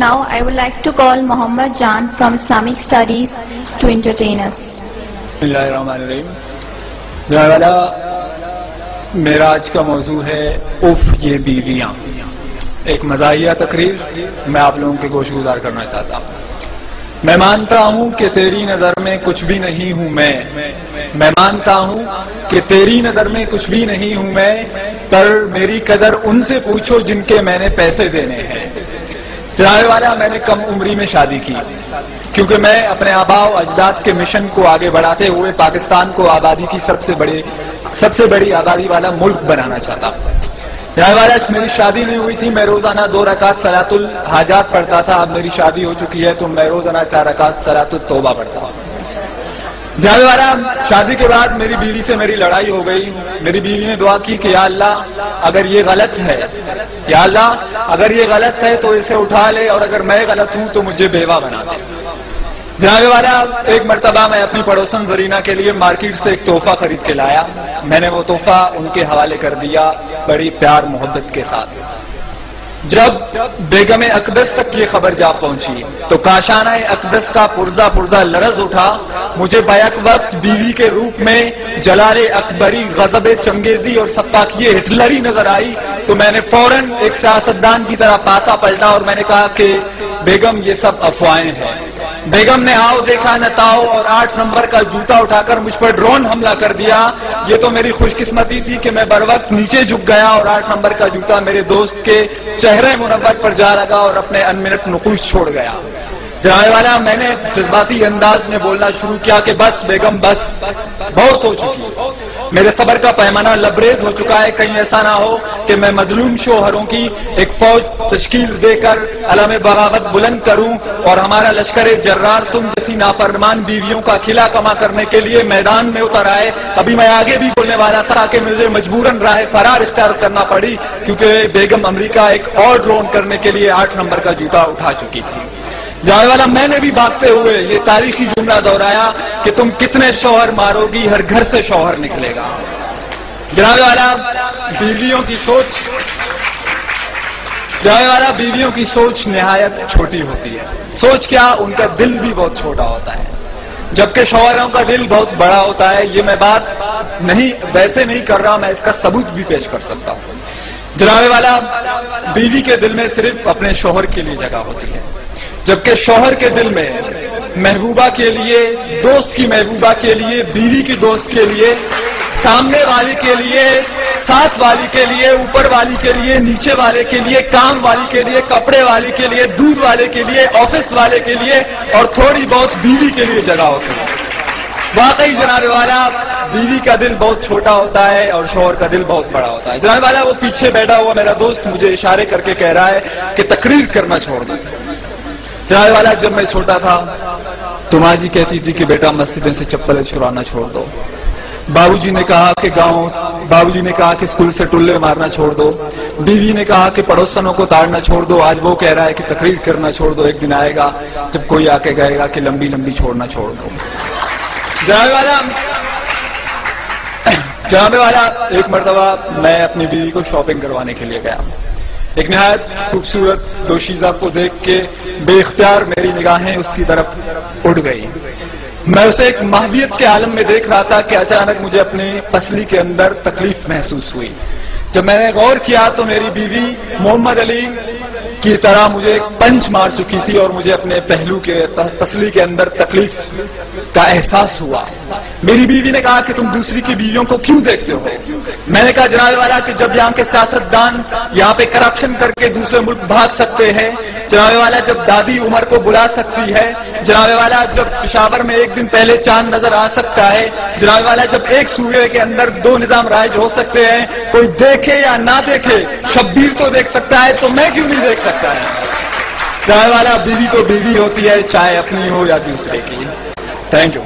Now, I would like to call Muhammad Jan from Islamic Studies to entertain us. मेरा आज का मौजू है उफ ये बीवियाँ। एक मजाहिया तकरीर मैं आप लोगों के गोश गुजार करना चाहता हूँ। मैं मानता हूँ कि तेरी नज़र में कुछ भी नहीं हूँ मैं। मैं मानता हूँ कि तेरी नज़र में कुछ भी नहीं हूँ मैं, पर मेरी कदर उनसे पूछो जिनके मैंने पैसे देने हैं। जनाबे वाला मैंने कम उम्री में शादी की। क्योंकि मैं अपने आबाव अजदाद के मिशन को आगे बढ़ाते हुए पाकिस्तान को आबादी की सबसे बड़े, सबसे बड़ी आबादी वाला मुल्क बनाना चाहता हूँ। वाला, मेरी शादी नहीं हुई थी, मैं रोज़ाना दो रकात सलातुल हाजात पढ़ता था। अब मेरी शादी हो चुकी है तो मैं रोज़ाना चार रकात सलातुल तोबा पढ़ता हूँ। जावे वाला शादी के बाद मेरी बीवी से मेरी लड़ाई हो गई। मेरी बीवी ने दुआ की कि अल्लाह, अगर ये गलत है, या अल्लाह, अगर ये गलत है तो इसे उठा ले और अगर मैं गलत हूँ तो मुझे बेवा बना दे। जनाबे वाला एक मरतबा मैं अपनी पड़ोसन जरीना के लिए मार्केट से एक तोहफा खरीद के लाया। मैंने वो तोहफा उनके हवाले कर दिया, बड़ी प्यार मोहब्बत के साथ। जब बेगम अकदस तक ये खबर जा पहुँची तो काशाना अकदस का पुर्जा पुर्जा लरज उठा मुझे बैक वक्त बीवी के रूप में जलाले अकबरी, गजब चंगेजी और सत्ताकिए हिटलरी नज़र आई तो मैंने फ़ौरन एक सियासतदान की तरह पासा पलटा और मैंने कहा कि बेगम, ये सब अफवाहें हैं। बेगम ने आओ देखा न ताओ और आठ नंबर का जूता उठाकर मुझ पर ड्रोन हमला कर दिया। ये तो मेरी खुशकिस्मती थी कि मैं बर वक्त नीचे झुक गया और आठ नंबर का जूता मेरे दोस्त के चेहरे मुनवर पर जा लगा और अपने अनमिनट नुकुश छोड़ गया। जनाए वाला, मैंने जज्बाती अंदाज में बोलना शुरू किया कि बस, बेगम, बस। बहुत हो चुकी है। मेरे सबर का पैमाना लबरेज हो चुका है। कहीं ऐसा ना हो कि मैं मजलूम शोहरों की एक फौज तश्कील देकर अलम बगावत बुलंद करूँ और हमारा लश्कर जर्रार तुम जैसी नाफरमान बीवियों का खिला कमा करने के लिए मैदान में उतर आए। अभी मैं आगे भी बोलने वाला था कि मुझे मजबूरन राह फरार इख्तियार करना पड़ी, क्योंकि बेगम अमरीका एक और ड्रोन करने के लिए आठ नंबर का जूता उठा चुकी थी। जाए वाला, मैंने भी भागते हुए ये तारीखी जुमला दोहराया कि तुम कितने शोहर मारोगी, हर घर से शोहर निकलेगा। जनाब वाला, बीवियों की सोच। जाए वाला, बीवियों की सोच निहायत छोटी होती है। सोच क्या, उनका दिल भी बहुत छोटा होता है। जबकि शोहरों का दिल बहुत बड़ा होता है, ये मैं बात नहीं, वैसे नहीं कर रहा, मैं इसका सबूत भी पेश कर सकता हूँ। जनाबे वाला, बीवी के दिल में सिर्फ़ अपने शोहर के लिए जगह होती है। जबकि शोहर के दिल में महबूबा के लिए दोस्त की महबूबा के लिए बीवी की दोस्त के लिए सामने वाली के लिए साथ वाली के लिए ऊपर वाली के लिए नीचे वाले के लिए काम वाली के लिए कपड़े वाली के लिए दूध वाले के लिए ऑफ़िस वाले के लिए और थोड़ी बहुत बीवी के लिए जगह होती है वाकई जनाबे वाला बीवी का दिल बहुत छोटा होता है और शोहर का दिल बहुत बड़ा होता है जनाबे वाला वो पीछे बैठा हुआ मेरा दोस्त मुझे इशारे करके कह रहा है कि तकरीर करना छोड़ दो जनाबे वाला जब मैं छोटा था तो माँ जी कहती थी कि बेटा मस्जिद से चप्पलें छुड़ाना छोड़ दो। बाबूजी ने कहा कि गाँव, बाबूजी ने कहा कि स्कूल से टुल्ले मारना छोड़ दो। बीवी ने कहा कि पड़ोसनों को ताड़ना छोड़ दो। आज वो कह रहा है कि तकरीर करना छोड़ दो। एक दिन आएगा, जब कोई आके कहेगा कि लंबी लंबी छोड़ना छोड़ दो। जनाबे वाला जनाबे वाला, एक मरतबा, मैं अपनी बीवी को शॉपिंग करवाने के लिए गया। एक नहायत खूबसूरत दोशीजा को देख के बेख्तियार मेरी निगाहें उसकी तरफ़ उड़ गई। मैं उसे एक महबियत के आलम में देख रहा था कि अचानक मुझे अपनी पसली के अंदर तकलीफ़ महसूस हुई। जब मैंने गौर किया तो मेरी बीवी मोहम्मद अली की तरह मुझे एक पंच मार चुकी थी और मुझे अपने पहलू के पसली के अंदर तकलीफ़ का एहसास हुआ। मेरी बीवी ने कहा कि तुम दूसरी की बीवियों को क्यों देखते हो? मैंने कहा, जनाबे वाला, कि जब यहाँ के सियासतदान यहाँ पे करप्शन करके दूसरे मुल्क भाग सकते हैं, जनाबे वाला, जब दादी उमर को बुला सकती है, जनाबे वाला, जब पिशावर में एक दिन पहले चाँद नज़र आ सकता है, जनाबे वाला, जब एक सूबे के अंदर दो निज़ाम राइज हो सकते हैं, कोई देखे या ना देखे, शब्बीर तो देख सकता है तो मैं क्यों नहीं देख सकता है? जनाबे वाला, बीवी तो बीवी होती है, चाहे अपनी हो या दूसरे की। Thank you